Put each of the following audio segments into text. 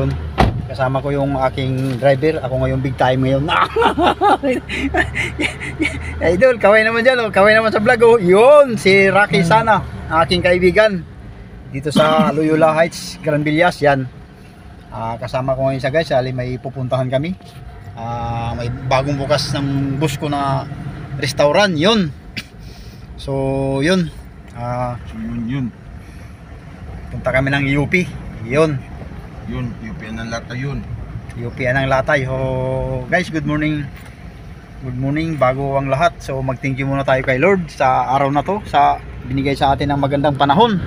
yun. Kasama ko yung aking driver. Ako ngayong big time ngayon. Idol, kaway naman dyan. Oh. Kaway naman sa vlog. Oh. Yun, si Rocky Sana. Aking kaibigan. Dito sa Loyola Heights, Gran Villas. Yan. Ah, kasama ko ngayon sa guys. Ali may pupuntahan kami. Ah, may bagong bukas ng bus ko na restaurant. Yun. So, yun. Ah, Yun, yun. punta kami ng UP. Yun. Yun, UPN ng lata yun. UP ng Latay. So, guys, good morning. Good morning bago ang lahat. So, mag-thank you muna tayo kay Lord sa araw na to sa binigay sa atin ng magandang panahon.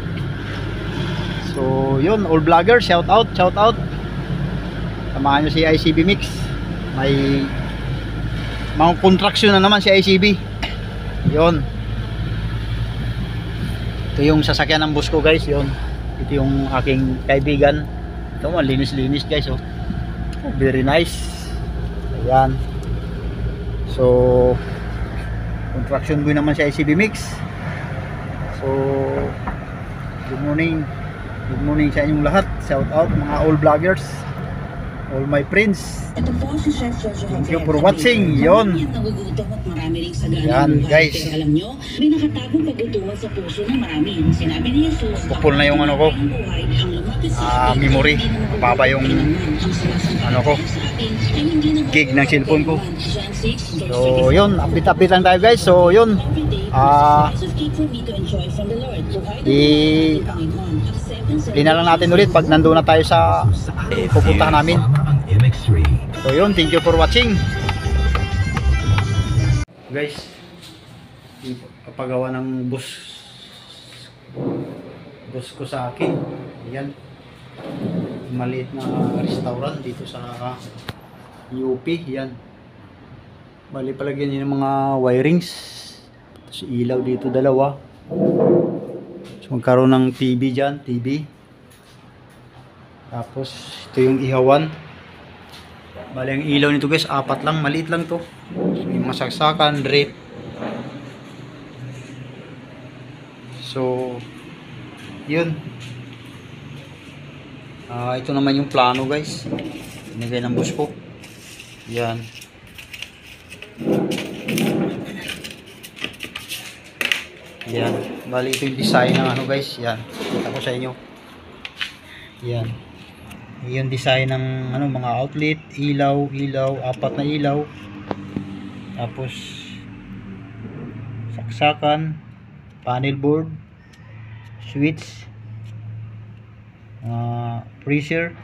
So, yun, all vloggers, shout out, shout out. Samahan nyo si ICB Mix. May mga contraction na naman si ICB. Yun. Ito yung sasakyan ng bus ko, guys, yun. Ito yung aking kaibigan. Ito mo, linis-linis guys oh. Oh, Very nice. Ayan. So, construction boy naman si ICB Mix. So, good morning. Good morning sa inyong lahat. Shout out mga all vloggers. All my friends. Thank you for watching. Yon. Yan nagugutom at marami ring sagana Yan, buhay. guys. Pero alam nyo, may nakatagong kagutuhan sa puso ng marami. Sinabi ni Jesus, Pupul na yung ano ko. Ah, memory. Mababa yung ano ko. Gig ng cellphone ko. John 6, verse So, 37. yun. Update-update lang tayo guys. So, yun. Ah, i- lang natin ulit pag nandun na tayo sa pupuntahan namin. So yun, thank you for watching. Guys, papagawa ng bus bus ko sa akin. Yan. Maliit na restaurant dito sa UP. Yan. Bali palagyan niyo ng mga wirings. Tapos ilaw dito dalawa. So magkaroon ng TV dyan, TV. Tapos ito yung ihawan. Bali ang ilaw nito guys, apat lang, maliit lang to. Masaksakan, drip. So, yun. Ah, ito naman yung plano guys. Binigay ng boss ko. Yan. Yan. Bali ito yung design ng ano guys. Yan. Kita ko sa inyo. Yan. Yung design ng ano mga outlet, ilaw, ilaw, apat na ilaw. Tapos saksakan, panel board, switch, uh, freezer,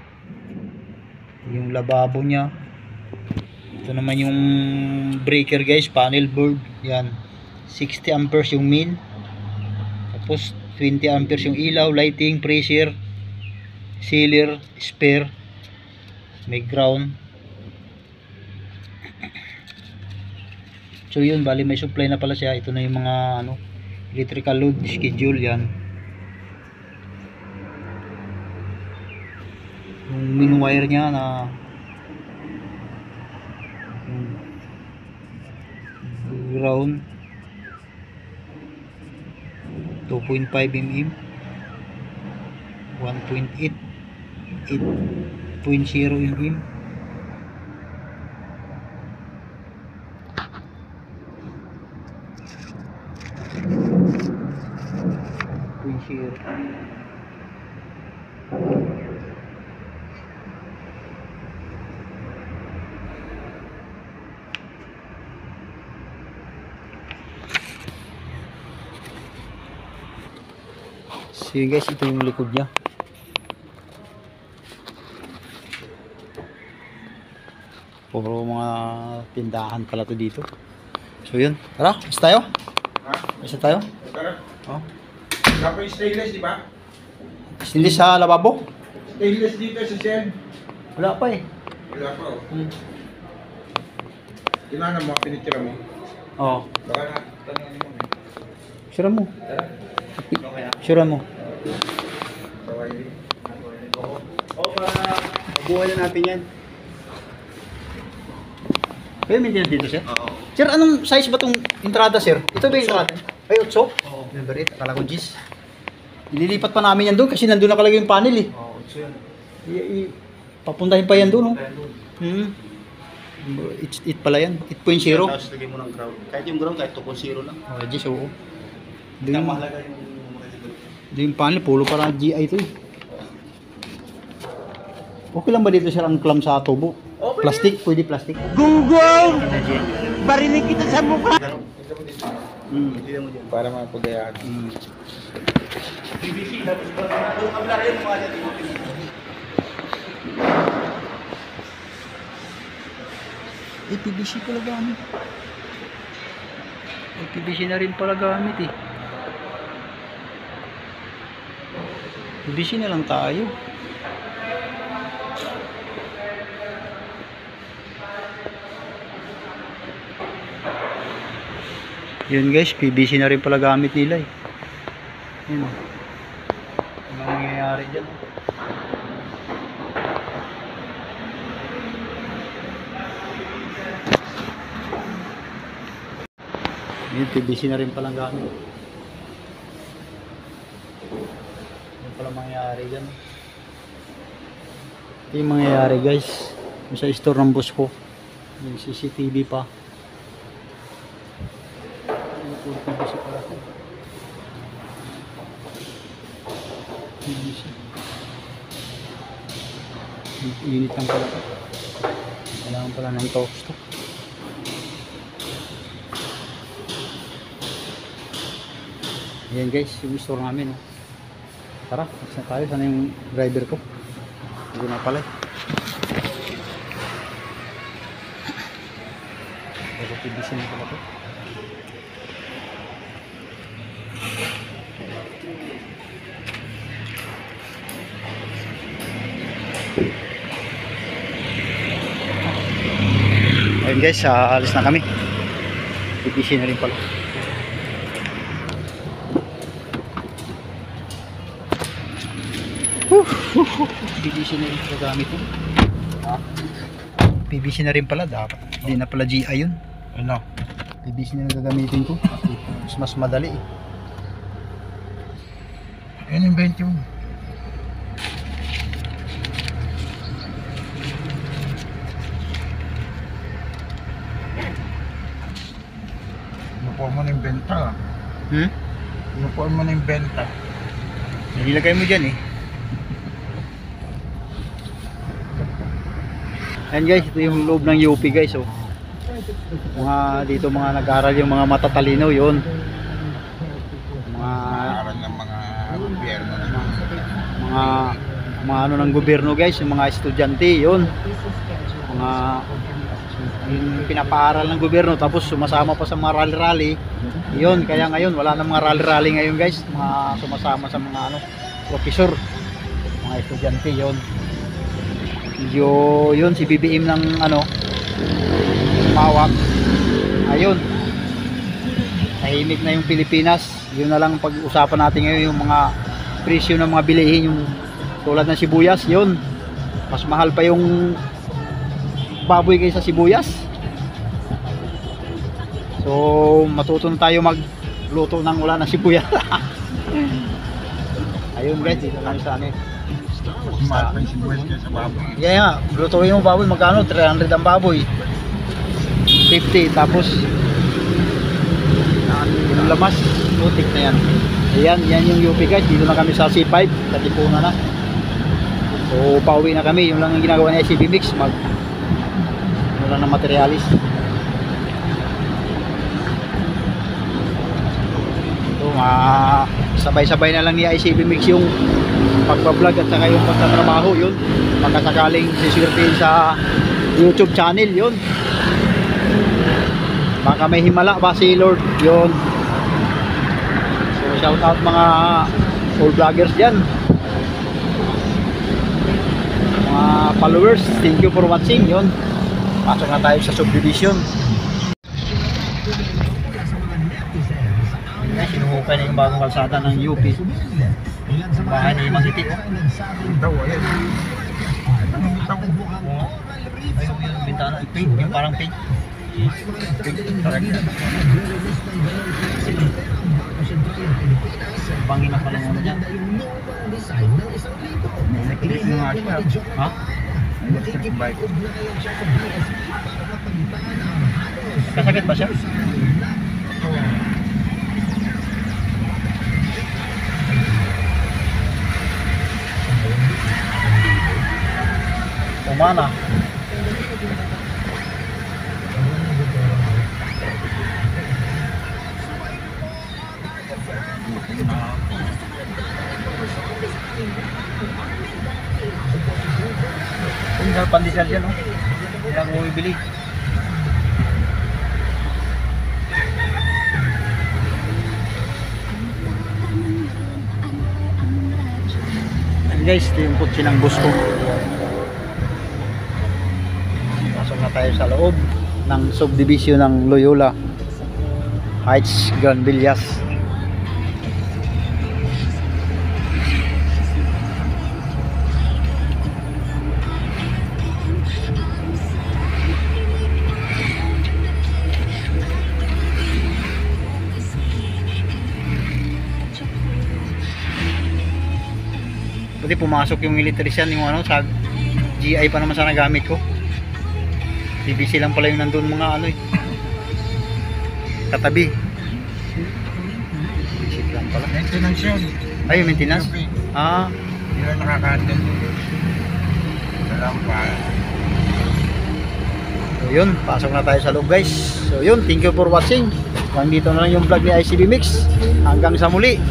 yung lababo niya. Ito naman yung breaker guys, panel board. Yan. 60 amperes yung main. Tapos 20 amperes yung ilaw, lighting, pressure, sealer, spare, may ground. So yun, bali may supply na pala siya. Ito na yung mga ano, electrical load schedule yan. Yung main wire niya na yung ground 2.5 mm 1.8 8.0 mm zero Sige guys, ito yung likod niya. Puro mga tindahan pala to dito. So yun, tara, isa tayo? Ha? Isa tayo? Tara. Oh. Kapag stainless, di ba? Hindi sa lababo? Stainless dito sa Shen. Wala pa eh. Wala pa, oh. Hmm. Kailangan mo, pinitira mo. Oh, Baka na, tanongin mo. eh. sure mo. Tara. Okay na. Sure mo. Oh, para mabuhay na natin yan. Kaya maintenance dito, sir? Oo. Sir, anong size ba tong entrada, sir? Ito ba yung entrada? Ay, 8? Oo. Number 8. Akala ko G's. Ililipat pa namin yan doon kasi nandun nakalagay yung panel eh. Oo, so yun. I- i- Papuntahin pa yan doon, no? Kaya doon. Hmm. It, it pala yan. 8.0. Tapos lagay mo ng ground. Kahit yung ground, kahit 2.0 lang. Oh, Diyos, oo. Hindi Doon, mahalaga yung doon yung panel, pulo para GI to eh. Okay lang ba dito sir ang clam sa tubo? Okay. Plastic? Pwede plastic? Gunggong! Barinig kita sa mukha! Hmm. Hindi mo dyan. Para mapagayaan. Hmm. PVC, tapos? Doon kabila rin mga dyan. Eh, PVC pala gamit. Eh, PVC na rin pala gamit eh. PVC na lang tayo. Yun guys, PVC na rin pala gamit nila eh. Yun. Ano nangyayari dyan? Yun, PVC na rin palang gamit. Ano pala mangyayari dyan? Ito yung mangyayari guys. Sa store ng boss ko. Yung CCTV pa. Yung puro PVC pala. PVC. Unit lang pala. Kailangan pala ng toast to. Ayan guys, yung store namin. Tara, alis na tayo. Sana yung driver ko. Hindi na pala. eh. Pero PVC na pala to. Ayun guys, ah, alis na kami. PVC na rin pala. PVC na rin pala gamit yun. PVC na rin pala dapat. Hindi na pala GI yun. Ano? PVC na gagamitin ko. Mas mas madali eh. Yan yung 21. Inupuan mo na yung benta. Hmm? Inupuan mo na yung benta. Nilagay mo dyan eh. Ayan guys, ito yung loob ng UP guys oh. Mga dito mga nag-aaral yung mga matatalino yon. Mga Aral ng mga gobyerno na mga mga ano ng gobyerno guys, yung mga estudyante yon. Mga yung pinapaaral ng gobyerno tapos sumasama pa sa mga rally-rally. Yun, kaya ngayon wala na mga rally-rally ngayon guys, mga sumasama sa mga ano, professor, mga estudyante yon. Yo, yun si BBM ng ano, Mawak. Ayun. Tahimik na yung Pilipinas. Yun na lang pag-usapan natin ngayon yung mga presyo ng mga bilihin yung tulad ng sibuyas, yun. Mas mahal pa yung baboy kaysa sibuyas. So, matuto na tayo magluto ng wala ng sibuyas. Ayun guys, dito kami sa ano. eh. Mahal pa yung sibuyas kaya sa baboy. Yeah, yeah. Lutuin mo baboy, magkano? 300 ang baboy. 50, tapos yung lamas, lutik na yan. Ayan, yan yung UP guys. Dito na kami sa C5, Katipunan na. So, pauwi na kami. Yung lang ang ginagawa ni ICB Mix, mag wala na materialis. Ma sabay-sabay na lang ni ICB Mix yung pagbablog at saka yung pagtatrabaho yun. Pagkasakaling siswerte sa YouTube channel yun. Baka may himala ba si Lord yun. So shout out mga old vloggers dyan. Mga followers thank you for watching yun. Pasok na tayo sa subdivision sinuhukay na yung bagong kalsada ng UP bahay ni Mangiti Daw, ayan. Yung bintana, pink, yung parang pink. Pink, correct. Bangin na pala naman dyan. May electric na nga siya. Ha? Kasakit ba siya? Umana. Yung sa dyan, no? Hindi lang. Ayan guys, ito yung kutsi ng bus ko. Pasok na tayo sa loob ng subdivision ng Loyola Heights Grand Villas. Pwede pumasok yung military yan, yung ano, sa GI pa naman sana gamit ko. BBC lang pala yung nandun mga ano eh. Katabi. BBC lang pala. Maintenance yun. Ay, maintenance? Ah, Hindi na nakaka-attend. Alam pa. so yun, pasok na tayo sa loob guys. So yun, thank you for watching. Hanggang dito na lang yung vlog ni ICB Mix. Hanggang sa muli.